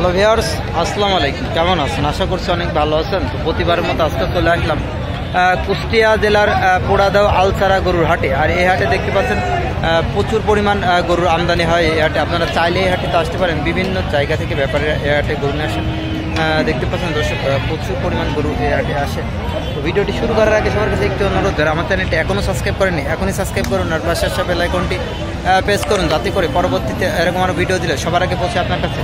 Hello viewers আসসালামু আলাইকুম। কেমন আছেন? আশা করছি অনেক ভালো আছেন। তো প্রতিবারের মতো আজকে চলে আসলাম কুষ্টিয়া জেলার পোড়াদাও আলসারা গরুর হাটে। আর এই হাটে দেখতে পাচ্ছেন প্রচুর পরিমাণ গরুর আমদানি হয় এই হাটে। আপনারা চাইলে এই হাটে আসতে পারেন। বিভিন্ন জায়গা থেকে ব্যাপারে এই হাটে গরু নিয়ে আসেন। দেখতে পাচ্ছেন দর্শক প্রচুর পরিমাণ গরু এই হাটে আসে। তো ভিডিওটি শুরু করার আগে সবার কাছে একটু অনুরোধ, যারা আমার চ্যানেলটি এখনও সাবস্ক্রাইব করেনি এখনই সাবস্ক্রাইব করুন আর পাশে আসা বেল আইকনটি প্রেস করুন যাতে করে পরবর্তীতে এরকম আরও ভিডিও দিলে সবার আগে পৌঁছে আপনার কাছে।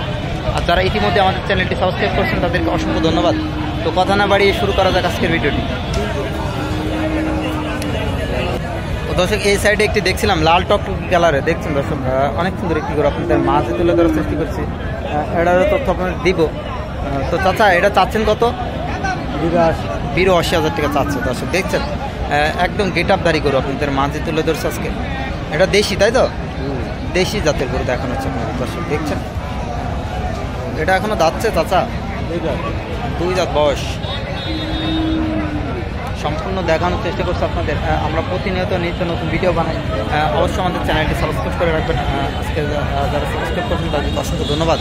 আর যারা ইতিমধ্যে আমাদের চ্যানেলটি সাবস্ক্রাইব করছেন, তাদেরকে অসংখ্য ধন্যবাদ। তো কথা না বাড়িয়ে শুরু করা যাক আজকের ভিডিওটি। দর্শক, এই সাইডে একটি দেখছিলাম, লাল টক গ্যালারে দেখছেন দর্শক অনেক সুন্দর একটি করে আপনাদের মাঝে তুলে ধরার চেষ্টা করছি। এটারও তথ্য আপনাদের দিব। তো চাচা, এটা চাচ্ছেন কত? আশি হাজার টাকা চাচ্ছে। দর্শক, দেখছেন? একদম গেট আপ দাঁড়ি করো আপনাদের মাঝে তুলে ধরছে আজকে। এটা দেশি, তাই তো? দেশি জাতের গরু দেখানো হচ্ছে আপনাদের। দর্শক, দেখছেন? এটা এখনও যাচ্ছে চাচা? দুই জাত বয়স। সম্পূর্ণ দেখানোর চেষ্টা করছি আপনাদের। আমরা প্রতিনিয়ত নিত্য নতুন ভিডিও বানাই। অবশ্যই আমাদের চ্যানেলটি সাবস্ক্রাইব করে রাখবেন। আজকে যারা সাবস্ক্রাইব করছেন তাদেরকে অসংখ্য ধন্যবাদ।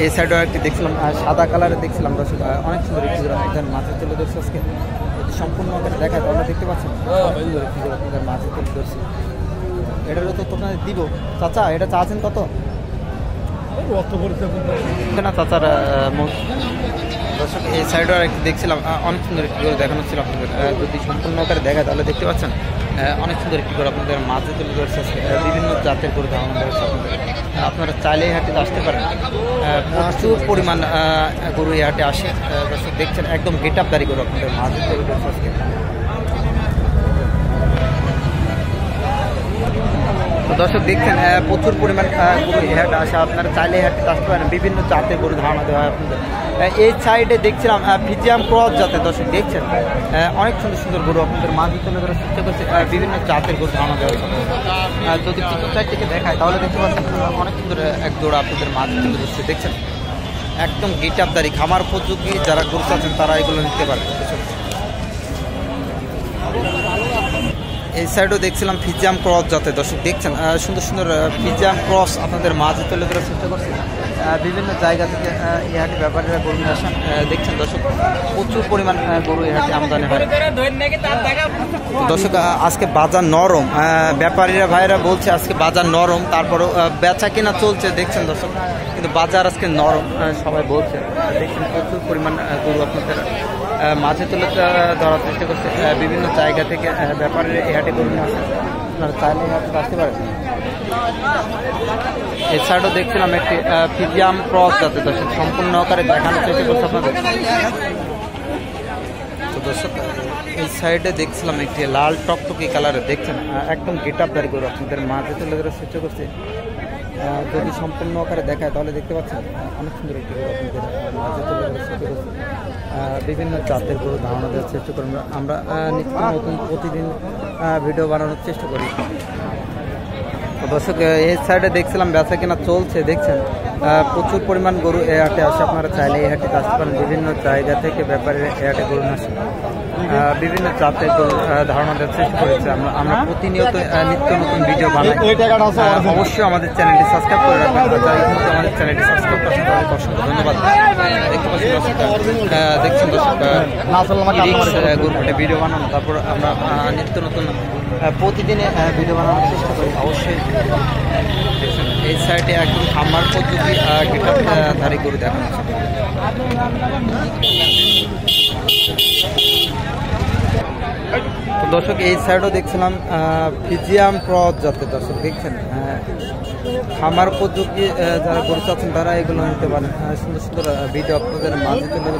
এই সাইডেও একটি দেখছিলাম সাদা কালারে দেখছিলাম দর্শক অনেক সুন্দর একটি জোড়া এটার মাঝে তুলে ধরছে আজকে। সম্পূর্ণ ওখানে দেখায় তাহলে দেখতে পাচ্ছেন সুন্দর একটি জোড়া আপনাদের মাঝে তুলে ধরছে এটারও তো আপনাদের দিব। চাচা এটা চাচ্ছেন কত? না চাচার দর্শক এই সাইডও আর একটু দেখছিলাম অনেক সুন্দর একটি করে দেখানো ছিল আপনাদের। যদি সম্পূর্ণ আকারে দেখায় তাহলে দেখতে পাচ্ছেন? অনেক সুন্দর একটি করে আপনাদের মাঝে তুলে ধরছে বিভিন্ন জাতের করে হয়েছে আপনাদের। আপনারা চাইলে এই হাটে আসতে পারেন। প্রচুর পরিমাণ গরু এই হাটে আসে। দেখছেন একদম গেট আপ দাঁড়িয়ে করে আপনাদের মাঝে তুলে ধরছে দর্শক দেখছেন প্রচুর পরিমাণ গরু হাটে আসে। আপনারা চাইলে হাটে আসতে পারেন। বিভিন্ন জাতের গরু ধারণা দেওয়া হয় আপনাদের। এই সাইডে দেখছিলাম ফিজিয়াম ক্রস জাতের দর্শক দেখছেন? অনেক সুন্দর সুন্দর গরু আপনাদের মাঝে তুলে ধরার করছে। বিভিন্ন জাতের গরু ধারণা দেওয়া আহ, যদি পিছন সাইড থেকে দেখায় তাহলে দেখতে পাচ্ছেন অনেক সুন্দর এক জোড়া আপনাদের মাঝে তুলে ধরছে। দেখছেন? একদম গিট খামার উপযোগী যারা গরু চাচ্ছেন তারা এগুলো নিতে পারে এই সাইডও দেখছিলাম ফিজাম ক্রস যাতে দর্শক দেখছেন। সুন্দর সুন্দর ফিজাম ক্রস আপনাদের মাঝে তুলে ধরার চেষ্টা করছে। বিভিন্ন জায়গা থেকে ইহাটি ব্যাপারীরা গরু নিয়ে আসেন। দেখছেন দর্শক, প্রচুর পরিমাণ গরু এই হাটে আমদানি হয়। দর্শক আজকে বাজার নরম। ব্যাপারীরা ভাইরা বলছে আজকে বাজার নরম, তারপরও বেচা কেনা চলছে, দেখছেন দর্শক। কিন্তু বাজার আজকে নরম সবাই বলছে। দেখছেন প্রচুর পরিমাণ গরু আপনাদের মাঝে তুলে ধরার চেষ্টা করছে। বিভিন্ন জায়গা থেকে ব্যাপারীরা এই হাটে গরু আপনারা চাইলে এই হাটে আসতে পারেন। এছাড়াও দেখছিলাম একটি ফিজিয়াম ক্রস যাতে দর্শক। সম্পূর্ণ আকারে দেখানোর চেষ্টা করছে আপনাদের। এই সাইডে দেখছিলাম একটি লাল টকটকি কালারে দেখছেন একদম গেট আপ দাঁড়িয়ে করে আপনাদের মাঝে তুলে ধরার চেষ্টা করছে। যদি সম্পূর্ণ আকারে দেখায়, তাহলে দেখতে পাচ্ছেন অনেক সুন্দর একটি বিভিন্ন জাতের গরু ধারণা দেওয়ার চেষ্টা করি আমরা। নিত্য নতুন প্রতিদিন ভিডিও বানানোর চেষ্টা করি তো দর্শক এই সাইডে দেখছিলাম বেচা কেনা চলছে দেখছেন? প্রচুর পরিমাণ গরু এ হাটে আসে। আপনারা চাইলে এই হাটে আসতে পারেন। বিভিন্ন জায়গা থেকে ব্যাপারে এ হাটে গরু আসে। বিভিন্ন জাতের গরু ধারণা দেওয়ার চেষ্টা করেছে। আমরা আমরা প্রতিনিয়ত নিত্য নতুন ভিডিও বানাই। অবশ্যই আমাদের চ্যানেলটি সাবস্ক্রাইব করে রাখবেন। যারা ইতিমধ্যে আমাদের চ্যানেলটি সাবস্ক্রাইব করছেন তাদেরকে অসংখ্য ধন্যবাদ। দেখতে দেখছেন দর্শক গ্রুপে ভিডিও বানানো। তারপর আমরা নিত্য নতুন প্রতিদিনে ভিডিও বানানোর চেষ্টা করি। অবশ্যই এই সাইডে একদম খামার পদ্ধতি ধারী করে দেখানো দর্শক, এই সাইডও দেখছিলাম ফিজিয়াম ক্রস জাতের, দর্শক, দেখছেন? খামার উপযোগী যারা গরু চাচ্ছেন, তারা এগুলো নিতে পারেন। সুন্দর সুন্দর ভিডিও আপনাদের মাঝে তুলে।